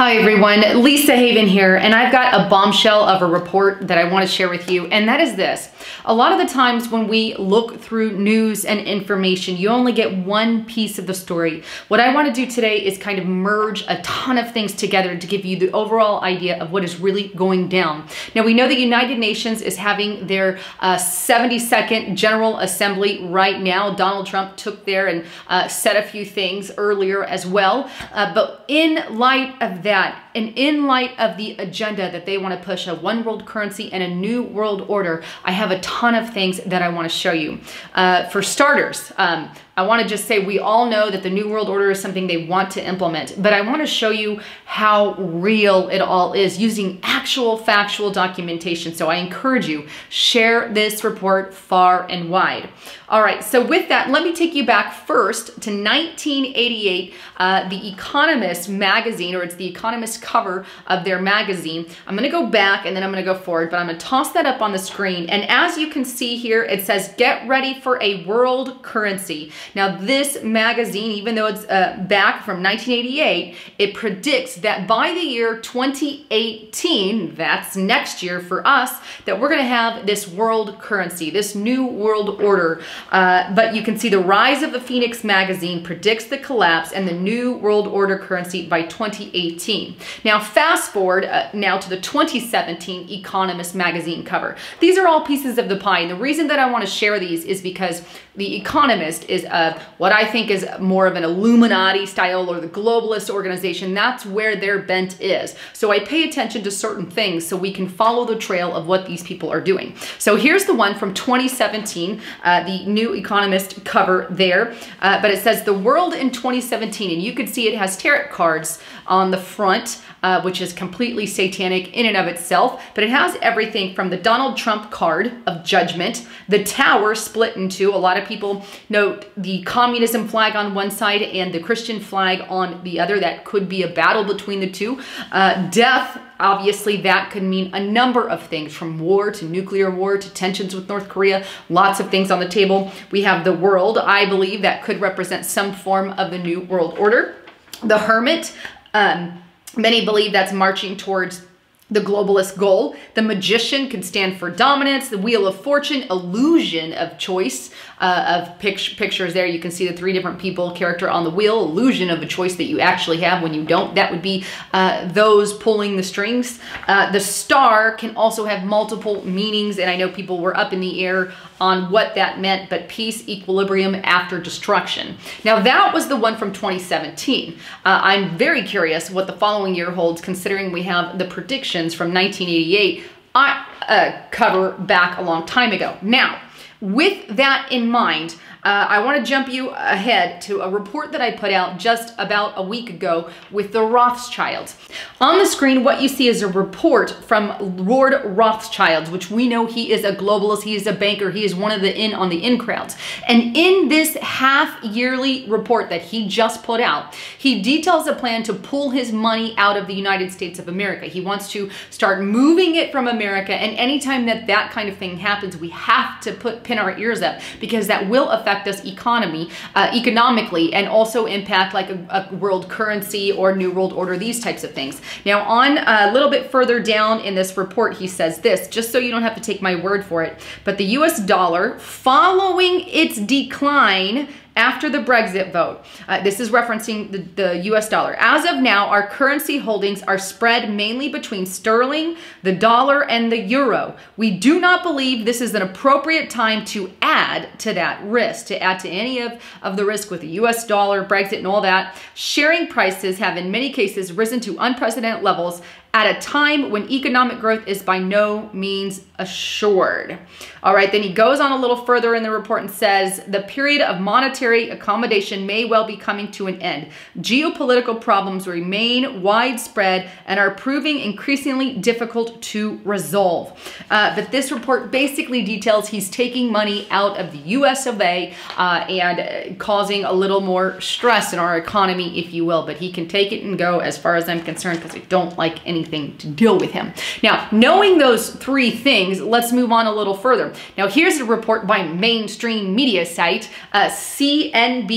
Hi everyone, Lisa Haven here, and I've got a bombshell of a report that I want to share with you, and that is this. A lot of the times when we look through news and information, you only get one piece of the story. What I want to do today is kind of merge a ton of things together to give you the overall idea of what is really going down. Now, we know the United Nations is having their uh, 72nd General Assembly right now. Donald Trump took there and uh, said a few things earlier as well, uh, but in light of that, real. And in light of the agenda that they want to push a one world currency and a new world order, I have a ton of things that I want to show you. Uh, for starters, um, I want to just say we all know that the New World Order is something they want to implement, but I want to show you how real it all is using actual factual documentation. So I encourage you, share this report far and wide. All right, so with that, let me take you back first to 1988, uh, The Economist magazine, or it's The Economist cover of their magazine. I'm gonna go back and then I'm gonna go forward, but I'm gonna toss that up on the screen. And as you can see here, it says, get ready for a world currency. Now this magazine, even though it's uh, back from 1988, it predicts that by the year 2018, that's next year for us, that we're gonna have this world currency, this new world order. Uh, but you can see the rise of the Phoenix magazine predicts the collapse and the new world order currency by 2018. Now fast forward uh, now to the 2017 Economist magazine cover. These are all pieces of the pie and the reason that I wanna share these is because the Economist is uh, what I think is more of an Illuminati style or the globalist organization. That's where their bent is. So I pay attention to certain things so we can follow the trail of what these people are doing. So here's the one from 2017, uh, the New Economist cover there. Uh, but it says the world in 2017, and you can see it has tarot cards on the front uh, which is completely satanic in and of itself, but it has everything from the Donald Trump card of judgment, the tower split in two. A lot of people note the communism flag on one side and the Christian flag on the other. That could be a battle between the two. Uh, death, obviously, that could mean a number of things from war to nuclear war to tensions with North Korea. Lots of things on the table. We have the world, I believe, that could represent some form of the new world order. The hermit, um, Many believe that's marching towards the globalist goal. The magician can stand for dominance. The wheel of fortune, illusion of choice uh, of pic pictures there. You can see the three different people character on the wheel, illusion of a choice that you actually have when you don't. That would be uh, those pulling the strings. Uh, the star can also have multiple meanings, and I know people were up in the air on what that meant, but peace, equilibrium after destruction. Now that was the one from 2017. Uh, I'm very curious what the following year holds considering we have the predictions from 1988 I uh, cover back a long time ago. Now, with that in mind, uh, I want to jump you ahead to a report that I put out just about a week ago with the Rothschilds. On the screen, what you see is a report from Lord Rothschild, which we know he is a globalist, he is a banker, he is one of the in on the in crowds. And in this half yearly report that he just put out, he details a plan to pull his money out of the United States of America. He wants to start moving it from America. And anytime that that kind of thing happens, we have to put pin our ears up because that will affect us economy, uh, economically and also impact like a, a, world currency or new world order, these types of things. Now on a little bit further down in this report, he says this, just so you don't have to take my word for it, but the US dollar following its decline after the Brexit vote. Uh, this is referencing the, the US dollar. As of now, our currency holdings are spread mainly between sterling, the dollar, and the euro. We do not believe this is an appropriate time to add to that risk, to add to any of, of the risk with the US dollar, Brexit, and all that. Sharing prices have in many cases risen to unprecedented levels at a time when economic growth is by no means assured. All right, then he goes on a little further in the report and says the period of monetary accommodation may well be coming to an end. Geopolitical problems remain widespread and are proving increasingly difficult to resolve. Uh, but this report basically details he's taking money out of the US of A uh, and causing a little more stress in our economy, if you will. But he can take it and go as far as I'm concerned because I don't like any anything to deal with him. Now, knowing those three things, let's move on a little further. Now, here's a report by mainstream media site, uh, CNBC.com,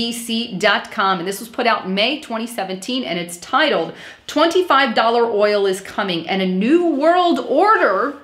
and this was put out May 2017, and it's titled $25 Oil is Coming and a New World Order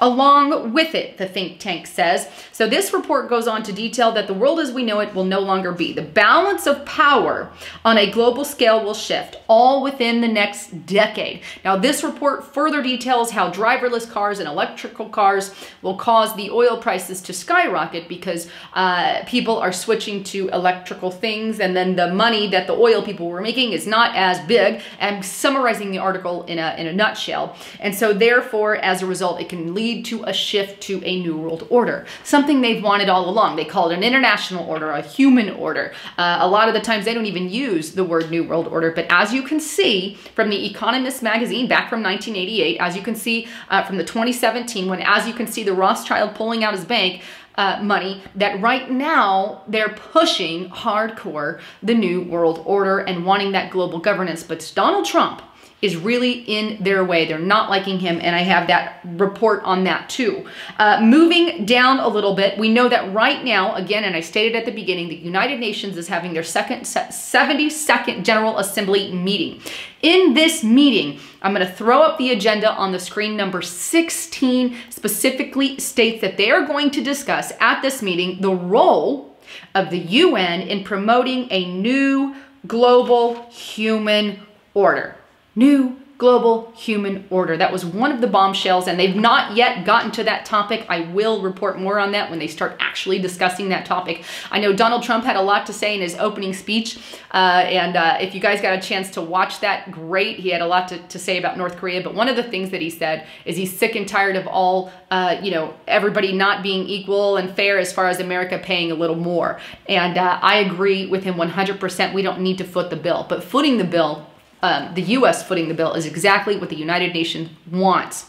along with it, the think tank says. So this report goes on to detail that the world as we know it will no longer be. The balance of power on a global scale will shift, all within the next decade. Now, this report further details how driverless cars and electrical cars will cause the oil prices to skyrocket because uh, people are switching to electrical things, and then the money that the oil people were making is not as big. I'm summarizing the article in a, in a nutshell. And so, therefore, as a result, it can lead lead to a shift to a new world order, something they've wanted all along. They call it an international order, a human order. Uh, a lot of the times they don't even use the word new world order, but as you can see from the Economist magazine back from 1988, as you can see uh, from the 2017 when, as you can see the Rothschild pulling out his bank, uh, money that right now they're pushing hardcore the new world order and wanting that global governance. But Donald Trump is really in their way. They're not liking him, and I have that report on that too. Uh, moving down a little bit, we know that right now, again, and I stated at the beginning, the United Nations is having their second 72nd General Assembly meeting. In this meeting, I'm going to throw up the agenda on the screen. Number 16 specifically states that they are going to discuss at this meeting the role of the UN in promoting a new global human order new global human order. That was one of the bombshells, and they've not yet gotten to that topic. I will report more on that when they start actually discussing that topic. I know Donald Trump had a lot to say in his opening speech, uh, and uh, if you guys got a chance to watch that, great. He had a lot to, to, say about North Korea, but one of the things that he said is he's sick and tired of all, uh, you know, everybody not being equal and fair as far as America paying a little more. And uh, I agree with him 100%. We don't need to foot the bill, but footing the bill um, the US footing the bill is exactly what the United Nations wants.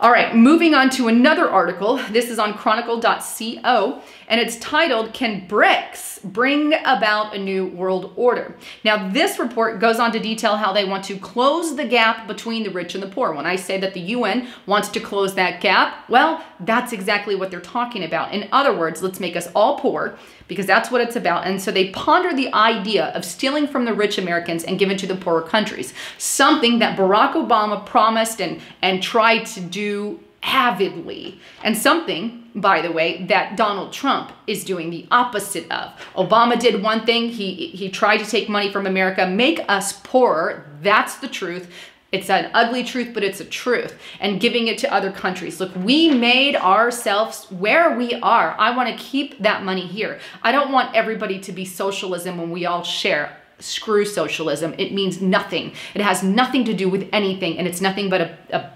All right, moving on to another article. This is on chronicle.co and it's titled, Can BRICS Bring About a New World Order? Now, this report goes on to detail how they want to close the gap between the rich and the poor. When I say that the UN wants to close that gap, well, that's exactly what they're talking about. In other words, let's make us all poor because that's what it's about. And so they ponder the idea of stealing from the rich Americans and giving to the poorer countries, something that Barack Obama promised and, and tried to do avidly, and something, by the way, that Donald Trump is doing the opposite of. Obama did one thing, he, he tried to take money from America, make us poorer. That's the truth. It's an ugly truth, but it's a truth. And giving it to other countries. Look, we made ourselves where we are. I want to keep that money here. I don't want everybody to be socialism when we all share screw socialism. It means nothing. It has nothing to do with anything, and it's nothing but a, a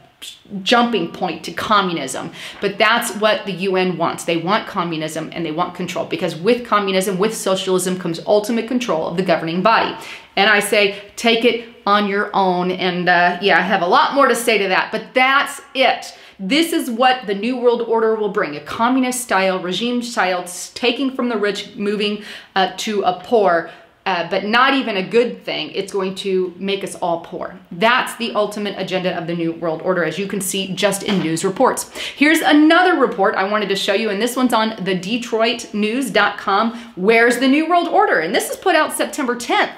jumping point to communism. But that's what the UN wants. They want communism and they want control because with communism, with socialism comes ultimate control of the governing body. And I say, take it on your own. And uh, yeah, I have a lot more to say to that, but that's it. This is what the New World Order will bring, a communist style, regime style, taking from the rich, moving uh, to a poor uh, but not even a good thing. It's going to make us all poor. That's the ultimate agenda of the New World Order, as you can see just in news reports. Here's another report I wanted to show you, and this one's on the DetroitNews.com. Where's the New World Order? And this is put out September 10th.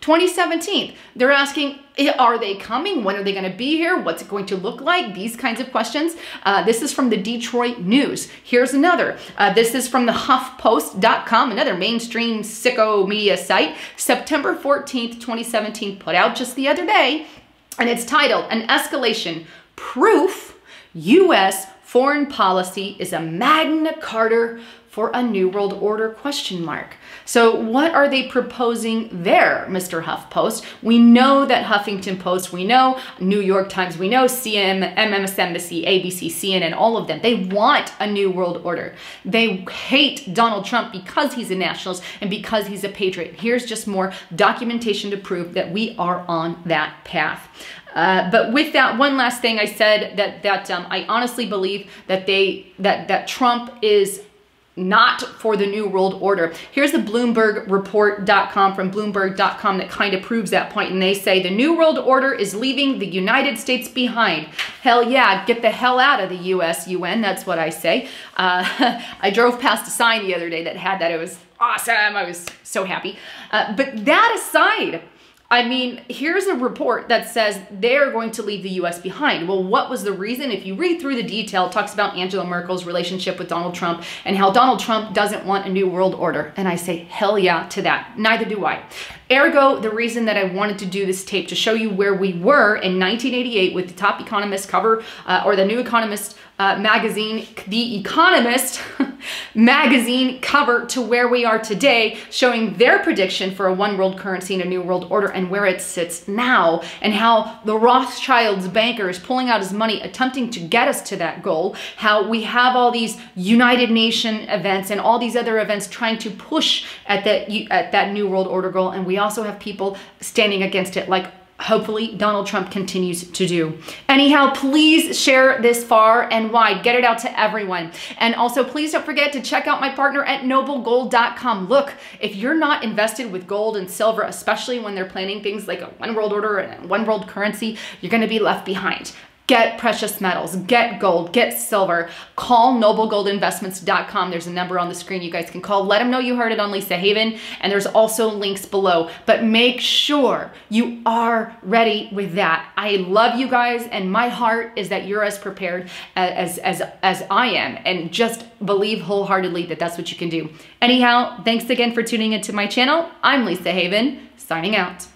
2017, they're asking, are they coming? When are they going to be here? What's it going to look like? These kinds of questions. Uh, this is from the Detroit News. Here's another. Uh, this is from the HuffPost.com, another mainstream sicko media site. September 14th, 2017, put out just the other day. And it's titled, An Escalation Proof U.S. Foreign Policy is a Magna Carta for a New World Order question mark. So what are they proposing there, Mr. HuffPost? We know that Huffington Post, we know New York Times, we know CM, Embassy, ABC, CNN, all of them. They want a new world order. They hate Donald Trump because he's a nationalist and because he's a patriot. Here's just more documentation to prove that we are on that path. Uh, but with that one last thing, I said that that um, I honestly believe that they that that Trump is not for the New World Order. Here's the Bloomberg report.com from Bloomberg.com that kind of proves that point, and they say the New World Order is leaving the United States behind. Hell yeah, get the hell out of the US UN, that's what I say. Uh, I drove past a sign the other day that had that. It was awesome. I was so happy. Uh, but that aside, I mean, here's a report that says they're going to leave the US behind. Well, what was the reason? If you read through the detail, it talks about Angela Merkel's relationship with Donald Trump and how Donald Trump doesn't want a new world order. And I say, hell yeah to that. Neither do I. Ergo, the reason that I wanted to do this tape to show you where we were in 1988 with the top economist cover uh, or the new economist uh, magazine, The Economist magazine cover to where we are today, showing their prediction for a one world currency and a new world order and where it sits now, and how the Rothschilds banker is pulling out his money, attempting to get us to that goal, how we have all these United Nation events and all these other events trying to push at that, at that new world order goal, and we also have people standing against it like hopefully Donald Trump continues to do. Anyhow, please share this far and wide. Get it out to everyone. And also, please don't forget to check out my partner at noblegold.com. Look, if you're not invested with gold and silver, especially when they're planning things like a one world order and one world currency, you're going to be left behind get precious metals, get gold, get silver. Call noblegoldinvestments.com. There's a number on the screen you guys can call. Let them know you heard it on Lisa Haven, and there's also links below. But make sure you are ready with that. I love you guys, and my heart is that you're as prepared as as as I am, and just believe wholeheartedly that that's what you can do. Anyhow, thanks again for tuning into my channel. I'm Lisa Haven, signing out.